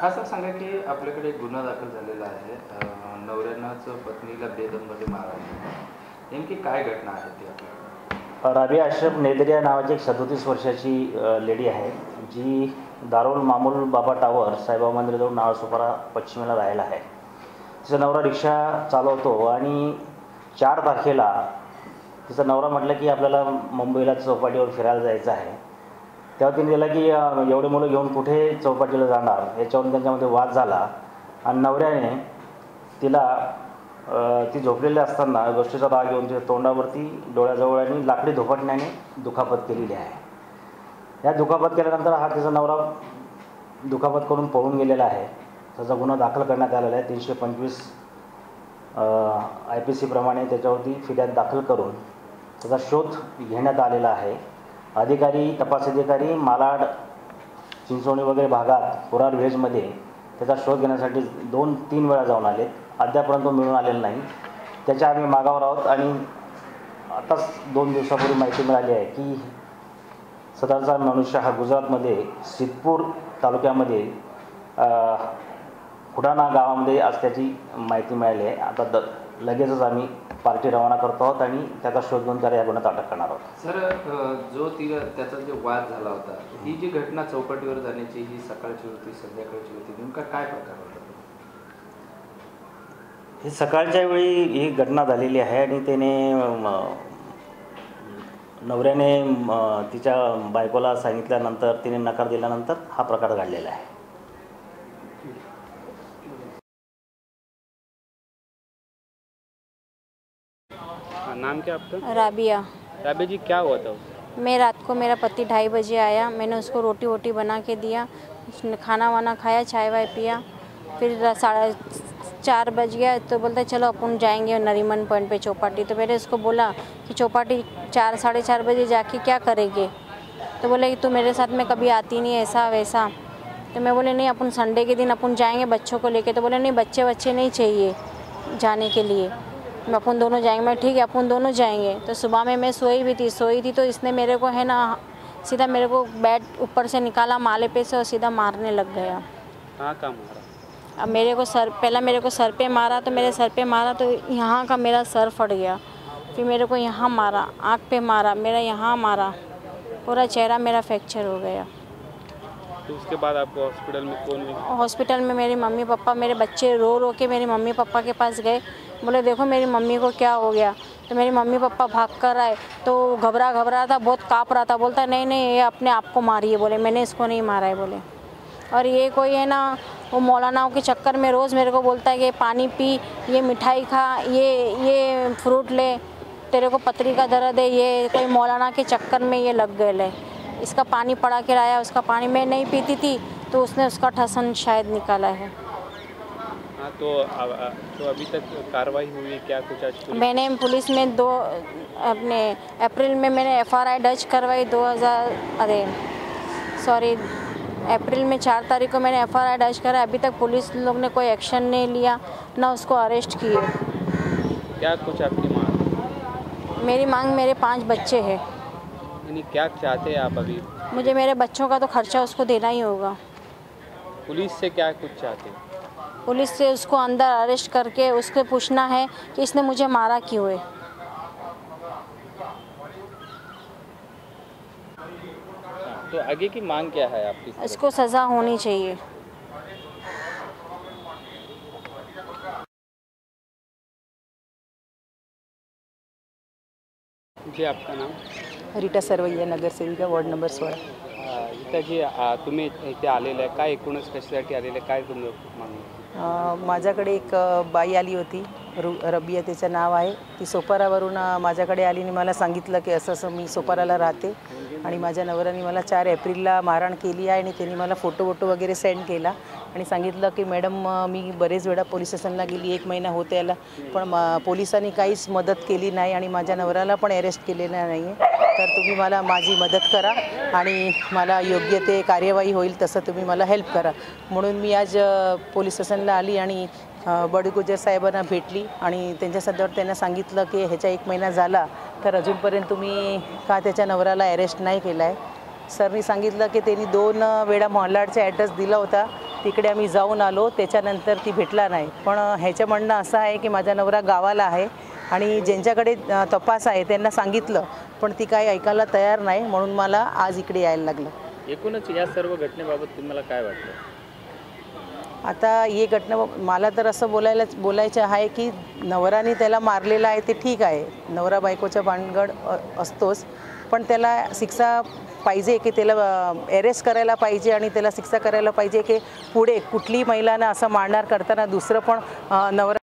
हा सर सांगा की आपल्याकडे एक गुन्हा दाखल झालेला आहे नवऱ्यानाच पत्नीला बेदममध्ये मारले नेमकी काय घटना आहे ती आपल्याकडे? आश्रम अशरफ नेदरिया नावाची एक सदोतीस वर्षाची लेडी आहे जी दारोल मामूल बाबा टावर साईबाबा मंदिराजवळ नाळसोपारा पश्चिमेला राहायला आहे. तिचा नवरा रिक्षा चालवतो आणि चार तारखेला तिचा नवरा म्हटलं की आपल्याला मुंबईला चौपाटीवर फिरायला जायचं आहे. तेव्हा तिने दिला की एवढे मुलं घेऊन कुठे चौपाटीला जाणार? याच्यावरून त्यांच्यामध्ये वाद झाला. आणि नवऱ्याने तिला ती झोपलेली असताना गोष्टीचा राग घेऊन तिच्या तोंडावरती डोळ्याजवळ आणि लाकडी धोपटण्याने दुखापत केलेली आहे. या दुखापत केल्यानंतर हा तिचा नवरा दुखापत करून पळून गेलेला आहे. त्याचा गुन्हा दाखल करण्यात आलेला आहे. तीनशे पंचवीस आय पी सीप्रमाणे त्याच्यावरती फिर्याद दाखल करून त्याचा शोध घेण्यात आलेला आहे. अधिकारी तपास अधिकारी मालाड चिंचवणी वगैरे भागात कुरार व्हेजमध्ये त्याचा शोध घेण्यासाठी दोन तीन वेळा जाऊन आले अद्यापर्यंत तो मिळून आलेला नाही. त्याच्या आम्ही मागावर आहोत आणि आताच दोन दिवसापूर्वी माहिती मिळाली आहे की सदरचा मनुष्य हा गुजरातमध्ये सिद्धपूर तालुक्यामध्ये अ, खुडाणा गावामध्ये असल्याची माहिती मिळाली आहे. आता द लगेचच आम्ही पार्टी रवाना करतो आहोत आणि त्याचा शोध घेऊन त्याला या गुन्ह्यात अटक करणार आहोत सर जो तिला त्याचा जो वाद झाला होता ही जी घटना चौपाटीवर जाण्याची ही सकाळची होती संध्याकाळची होती नेमका काय प्रकार होता तो? ही सकाळच्या वेळी ही घटना झालेली आहे आणि त्याने नवऱ्याने तिच्या बायकोला सांगितल्यानंतर तिने नकार दिल्यानंतर हा प्रकार घडलेला आहे नाम क्या आपका? राबिया। राबे जी क्या हुआ था? मैं रात को मेरा पति ढाई बजे आया। मैंने उसको रोटी वोटी बना के दिया उसने खाना वाना खाया चाय वाय पिया। फिर साढ़े चार बज गया तो बोलता चलो अपन जाएँगे नरीमन पॉइंट पे चौपाटी। तो मैंने उसको बोला कि चौपाटी चार साढ़े चार बजे जाके क्या करेंगे? तो बोले कि तू मेरे साथ में कभी आती नहीं ऐसा वैसा। तो मैं बोले नहीं अपन संडे के दिन अपन जाएँगे बच्चों को लेके। तो बोले नहीं बच्चे बच्चे नहीं चाहिए जाने के लिए। मैं अपन दोनों जाएँगे। मैं ठीक है अपन दोनों जाएँगे। तो सुबह में मैं सोई भी थी सोई थी तो इसने मेरे को है ना सीधा मेरे को बेड ऊपर से निकाला माले पे से और सीधा मारने लग गया। कहाँ काम हो रहा अब मेरे को सर पहला मेरे को सर पे मारा तो मेरे सर पे मारा तो यहाँ का मेरा सर फट गया। फिर मेरे को यहाँ मारा आँख पे मारा मेरा यहाँ मारा पूरा चेहरा मेरा फ्रैक्चर हो गया। तो उसके बाद आपको हॉस्पिटल में कौन हॉस्पिटल में मेरी मम्मी पापा मेरे बच्चे रो रो के मेरे मम्मी पापा के पास गए। बोले, देखो मेरी मम्मी को क्या हो गया? तो मेरी मम्मी पापा भाग कर आए। तो घबरा घबरा था, बहुत काँप रहा था, बोलता, नहीं नहीं, ये अपने आप को मारी है बोले, मैंने इसको नहीं मारा है, बोले। और ये कोई है ना, वो मौलानाओं के चक्कर में रोज़ मेरे को बोलता है कि, पानी पी, ये मिठाई खा, ये ये फ्रूट ले, तेरे को पतरी का दर्द है, ये कोई मौलाना के चक्कर में ये लग गए ले। इसका पानी पड़ा के लाया उसका पानी मैं नहीं पीती थी तो उसने उसका ठसन शायद निकाला है। हाँ तो तो अभी तक कार्रवाई हुई है क्या कुछ आज पुलिस मैंने पुलिस में दो अपने अप्रैल में मैंने एफ़ आर दर्ज करवाई 2000 अरे सॉरी अप्रैल में चार तारीख को मैंने एफ़ आर आई दर्ज करा अभी तक पुलिस लोग ने कोई एक्शन नहीं लिया ना उसको अरेस्ट किए क्या कुछ आपकी मांग? मेरी मांग मेरे पाँच बच्चे हैं। यानी क्या चाहते हैं आप अभी? मुझे मेरे बच्चों का तो खर्चा उसको देना ही होगा। पुलिस से क्या कुछ चाहते हैं? पुलिस से उसको अंदर अरेस्ट करके उसके पूछना है कि इसने मुझे मारा क्यों है। तो आगे की मांग क्या है आपकी? इसको सज़ा होनी चाहिए। जी आपका नाम? रीटा सरवैया नगरसेविका वॉर्ड नंबर सोळा अ, तुम्ही इथे आलेलं आहे काय एकूणच कशासाठी आलेलं आहे काय तुम्ही मागणी? माझ्याकडे एक बाई आली होती रु रबिया त्याचं नाव आहे. ती सोपारावरून माझ्याकडे आली आणि मला सांगितलं की असं असं मी सोपाराला राहते. आणि माझ्या नवऱ्याने मला चार एप्रिलला मारहाण केली आहे आणि त्यांनी मला फोटो वोटो वगैरे सेंड केला. आणि सांगितलं की मॅडम मी बरेच वेळा पोलीस स्टेशनला गेली एक महिना होते याला पण पोलिसांनी काहीच मदत केली नाही आणि माझ्या नवऱ्याला पण अरेस्ट केलेलं नाही आहे तर तुम्ही मला माझी मदत करा आणि मला योग्य ते कार्यवाही होईल तसं तुम्ही मला हेल्प करा. म्हणून मी आज पोलीस स्टेशनला आली आणि बडगुजर साहेबांना भेटली आणि त्यांच्या सध्यावर त्यांना सांगितलं की ह्याचा एक महिना झाला तर अजूनपर्यंत तुम्ही का त्याच्या नवऱ्याला अरेस्ट नाही केला आहे सरनी सांगितलं की त्यांनी दोन वेळा मोहल्लाडचा ॲड्रेस दिला होता. तिकडे आम्ही जाऊन आलो. त्याच्यानंतर ती भेटला नाही. पण ह्याचं म्हणणं असं आहे की माझा नवरा गावाला आहे आणि ज्यांच्याकडे तपास आहे त्यांना सांगितलं. पण ती काही ऐकायला तयार नाही म्हणून मला आज इकडे यायला लागलं. एकूणच या सर्व घटनेबाबत तुम्हाला काय वाटतं आता ही घटना मला तर असं बोलायला बोलायचं आहे की नवराने त्याला मारलेलं आहे ते ठीक आहे. नवरा बायकोचा भानगड असतोच. पण त्याला शिक्षा पाहिजे की त्याला अरेस्ट करायला पाहिजे आणि त्याला शिक्षा करायला पाहिजे की पुढे कुठलीही महिलांना असं मारणार करताना दुसरं पण नवरा